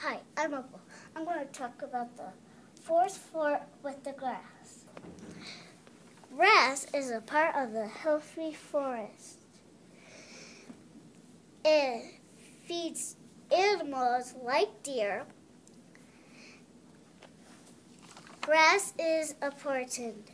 Hi, I'm Opal. I'm going to talk about the fourth floor with the grass. Grass is a part of the healthy forest. It feeds animals like deer. Grass is important